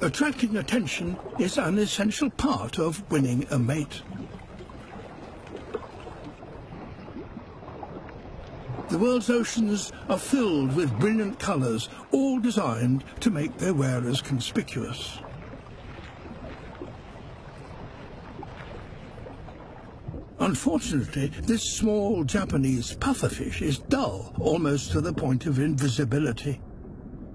Attracting attention is an essential part of winning a mate. The world's oceans are filled with brilliant colours, all designed to make their wearers conspicuous. Unfortunately, this small Japanese pufferfish is dull, almost to the point of invisibility.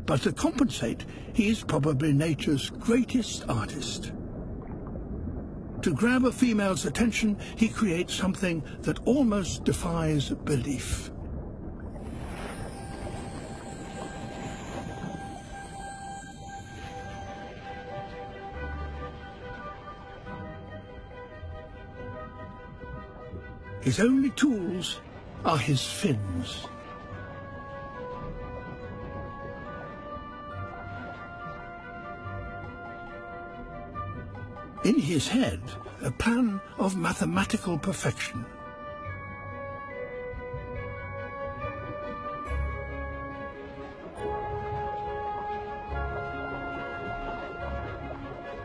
But to compensate, he is probably nature's greatest artist. To grab a female's attention, he creates something that almost defies belief. His only tools are his fins. In his head, a plan of mathematical perfection.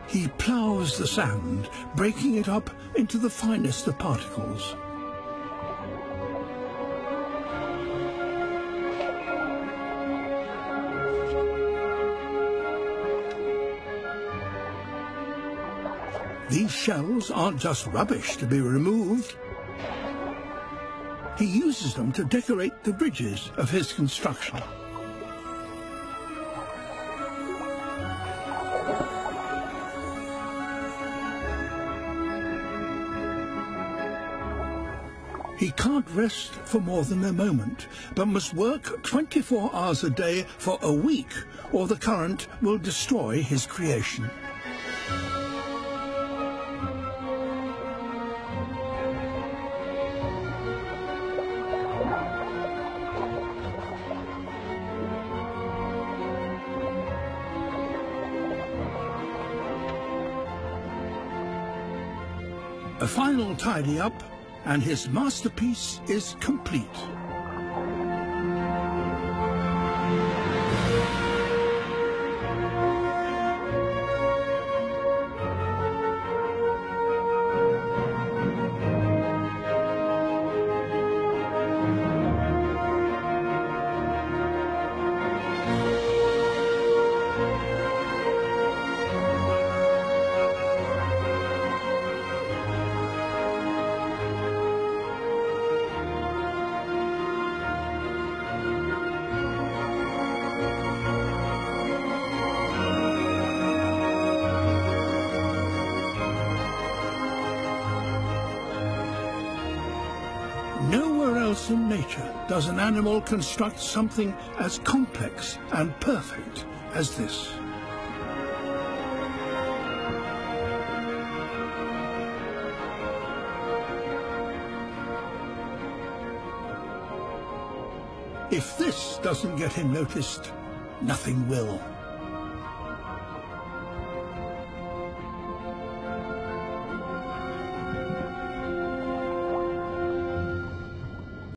He ploughs the sand, breaking it up into the finest of particles. These shells aren't just rubbish to be removed. He uses them to decorate the bridges of his construction. He can't rest for more than a moment, but must work 24 hours a day for a week, or the current will destroy his creation. A final tidy up, and his masterpiece is complete. Nowhere else in nature does an animal construct something as complex and perfect as this. If this doesn't get him noticed, nothing will.